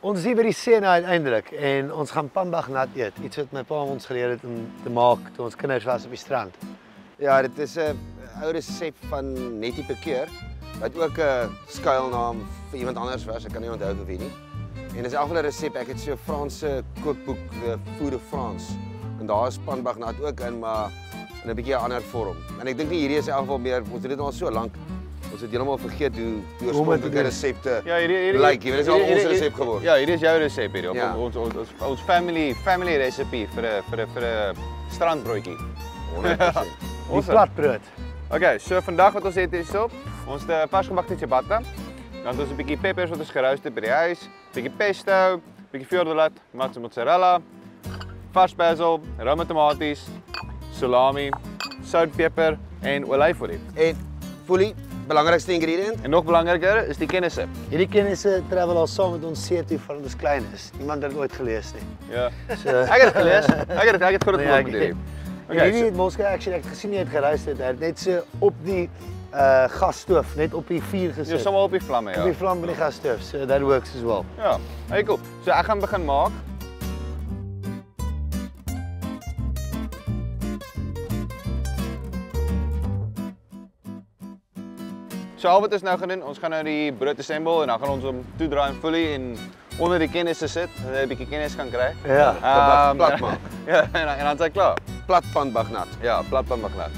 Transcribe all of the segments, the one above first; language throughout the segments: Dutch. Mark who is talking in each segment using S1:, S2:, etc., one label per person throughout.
S1: Ons is by die see nou uiteindelik en ons gaan pambagnat eet. Iets wat my pa ons geleer het om te maak toe ons kinders was op die strand.
S2: Ja, dit is 'n ou resep van Nettie Pekeer wat ook 'n skuilnaam vir iemand anders was. Ek kan nie onthou wie nie. En dis algemeen 'n resep. Ek het so 'n Franse kookboek, The Food of France. En daar is pambagnat ook in, maar in 'n bietjie ander vorm. En ek dink nie hierdie is in elk geval meer ons het dit al so lank Ons het heeltemal vergeet hoe die oorspronklike resepte
S3: Ja,
S2: lyk. Jy weet, dit is al ons resep geword.
S3: Ja, hierdie is jou resep.
S2: Ja.
S3: Ons ons ons ons family family recipe vir 'n vir 'n vir 'n strandbroodjie.
S2: 100%.
S1: Die
S3: Awesome.
S1: platbrood.
S3: Okay, so vandag wat ons het is op ons het 'n varsgebakte ciabatta. Dan het ons 'n bietjie peppers wat ons geroost het by die huis, bietjie pesto, bietjie fiordolat, matzo mozzarella, vars basil, rome tomaties, salami, soutpeper en olyfolie.
S2: En folie, belangrikste ingredient?
S3: En nog belangriker is die kennisse.
S1: Hierdie kennisse travel al saam met ons toe van ons klein is. Niemand het dit ooit gelees nie.
S3: Ja.
S1: So
S3: Ek het gelees. Ek het ek het goed
S1: Nee,
S3: gekom
S1: ek-
S3: met hierdie.
S1: Okay,
S3: Okay,
S1: hierdie
S3: so-
S1: het actually ek het gesien jy het geruis het. Hy het net so op die uh gasstoof, net op die vuur
S3: Jy
S1: gesit.
S3: sommer op die vlamme
S1: op
S3: ja.
S1: die vlam van die gasstoof. So that works as well.
S3: Ja, hey cool. So ek gaan begin maak. So wat ons nou gaan doen, ons gaan nou die brood assemble en dan gaan ons hom toedraai en fully en onder die kennisse sit, dat hy 'n bietjie kennis kan kry.
S1: Ja.
S3: Ehm,
S2: plat maak.
S3: Ja, en dan, en dan is hy klaar.
S2: Plat pambagnat.
S3: Ja, plat pan magnat.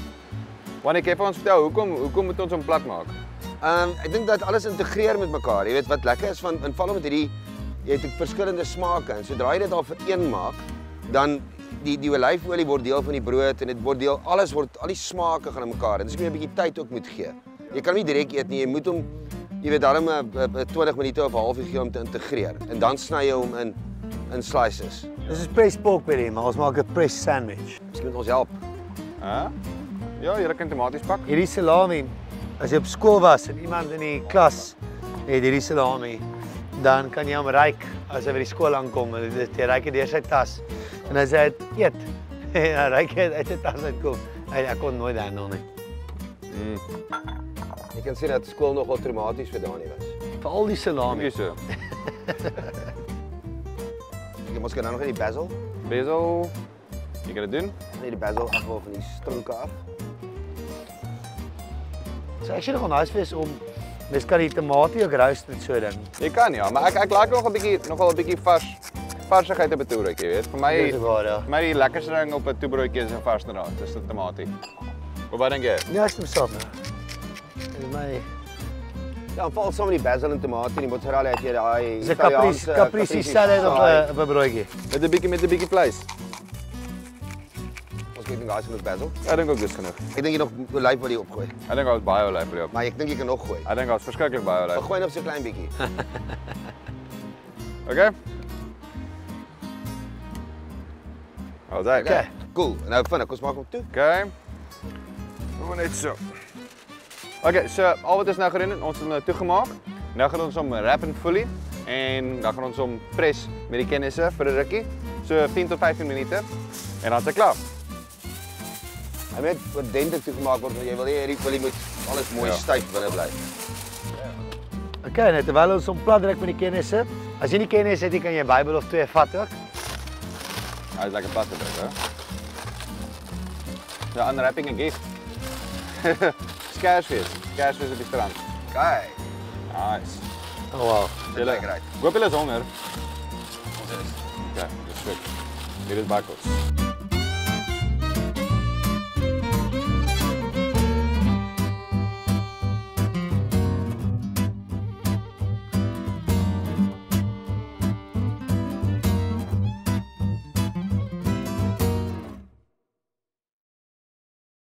S3: Wanneer ek vir ons vertel, hoekom hoekom moet ons hom plat maak?
S2: Ehm ek dink dat alles integreer met mekaar. Jy weet wat lekker is van in val met hierdie jy het ook verskillende smake en sodra jy dit al vereen maak, dan die die olyfolie word deel van die brood en dit word deel alles word al die smake gaan in mekaar. En dis hoekom jy 'n bietjie tyd ook moet gee. Jy kan nie direk eet nie. Jy moet hom jy weet daarom 'n 'n 20 minute of 'n halfuur gee om te integreer. En dan sny jy hom in in slices.
S1: Dis is pressed pork by hom, maar ons maak 'n pressed sandwich.
S2: Miskien moet ons help.
S3: Hæ? Ja, jy kan tomaties pak.
S1: Hierdie salami, as jy op skool was en iemand in die klas het hierdie salami, dan kan jy hom ryk as hy by die skool aankom en dit jy ryk dit deur sy tas. En as hy dit eet, en hy ryk dit uit sy tas uitkom. Hy ek kon nooit handle nie.
S3: Mm.
S2: Jy kan sien dat skool nogal traumaties vir Dani was.
S1: Veral die salami.
S2: Jy mos kan nou nog in die basil.
S3: Basil. Jy kan dit doen.
S2: Net die basil afhaal van die stronke af.
S1: So ek sien nog nice wees om mens kan die tamatie ook roast met so 'n ding.
S3: Jy kan ja, maar ek ek like nog 'n bietjie nogal 'n bietjie vars varsigheid op 'n toebroodjie, weet. Vir my
S1: waar, ja.
S3: my die lekkerste ding op 'n toebroodjie is 'n vars draad. Dis die tamatie. Of wat dink jy?
S1: Ja, ek stem saam. Ja. Dis my
S2: Ja, en val saam met die basil en tomatie en die mozzarella het jy daai
S1: dis 'n caprese caprese salad op 'n op 'n broodjie.
S3: Met 'n bietjie met 'n bietjie vleis.
S2: Ons kyk guys genoeg basil.
S3: Ek dink ook dis genoeg.
S2: Ek dink jy nog olyfolie opgooi,
S3: Ek dink daar's baie olyfolie op.
S2: maar ek dink jy kan nog gooi.
S3: Ek dink daar's verskriklik baie olyfolie.
S2: gooi net so 'n klein bietjie.
S3: Okay? Alright.
S1: Okay.
S2: Cool. Nou vinnig, ons maak hom toe.
S3: Okay. We net so. Okay, so al wat ons nou het, ons het hom nou toegemaak. Nou gaan ons hom wrap en fully en dan gaan ons hom pres met die kennisse vir 'n rukkie. So 10 tot 15 minute en dan is hy klaar.
S2: Hy moet ordentlik toegemaak word want jy wil hierdie olie moet alles mooi
S3: Ja.
S2: styf binne bly.
S1: Okay, net terwyl ons hom plat met die kennisse. As jy nie kennis het, nie, kan jy 'n Bybel of twee vat ook.
S3: Hy is lekker plat hè. Ja, unwrapping a gift. cash face. Cash face bist
S2: dran. Geil.
S3: Nice.
S1: Oh wow.
S3: Tyle. Grać. Głupile
S2: są, Mer.
S3: Okay, just wait. It is backwards.